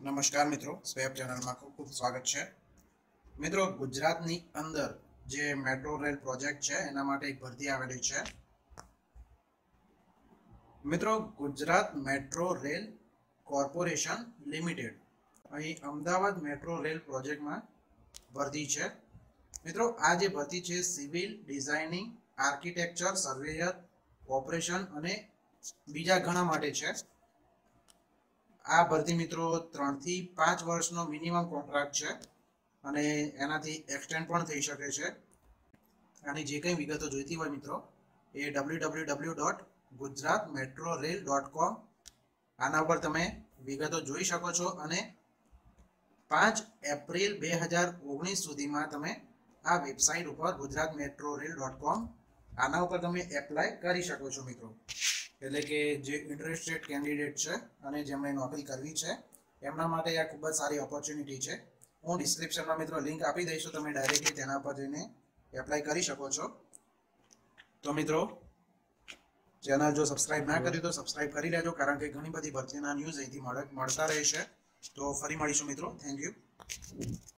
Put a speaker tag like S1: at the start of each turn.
S1: નમસ્કાર મિત્રો, સ્વેપ ચેનલમાં ખૂબ ખૂબ સ્વાગત છે. મિત્રો, ગુજરાતની અંદર જે મેટ્રો રેલ પ્રોજેક્ટ છે, એના માટે એક ભરતી આવેલી છે. મિત્રો, Gujarat metro rail corporation limited અહીં અમદાવાદ મેટ્રો રેલ પ્રોજેક્ટમાં ભરતી છે. મિત્રો, આ જે ભરતી છે, civil designing, architecture, surveyor, operation અને બીજા ઘણા માટે છે. આ ભરતી મિત્રો ત્રણથી પાંચ વર્ષનો મિનિમમ કોન્ટ્રાક્ટ છે અને એનાથી એક્સટેન્ડ પણ થઈ શકે છે. આની જે કંઈ વિગતો જોઈતી હોય મિત્રો, એ W W W dot Gujarat metro rail dot com આના ઉપર તમે વિગતો જોઈ શકો છો અને પાંચ એપ્રિલ બે હજાર ઓગણીસ સુધીમાં તમે આ વેબસાઇટ ઉપર Gujarat metro rail dot com આના ઉપર તમે એપ્લાય કરી શકો છો મિત્રો. એટલે કે જે ઇન્ટરેસ્ટેડ કેન્ડિડેટ છે અને જેમણે નોકરી કરવી છે, એમના માટે આ ખૂબ જ સારી ઓપોર્ચ્યુનિટી છે. હું ડિસ્ક્રિપ્શનમાં મિત્રો લિંક આપી દઈશું તમે ડાયરેક્ટલી તેના પર જઈને એપ્લાય કરી શકો છો. તો મિત્રો, ચેનલ જો સબસ્ક્રાઇબ ના કરી તો સબસ્ક્રાઇબ કરી લેજો, કારણ કે ઘણી બધી ભરતીના ન્યૂઝ અહીંથી મળતા રહેશે તો ફરી મળીશું મિત્રો. Thank you